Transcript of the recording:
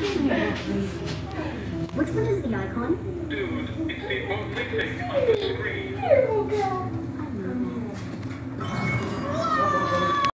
Which one is the icon? Dude, it's the only thing on the screen.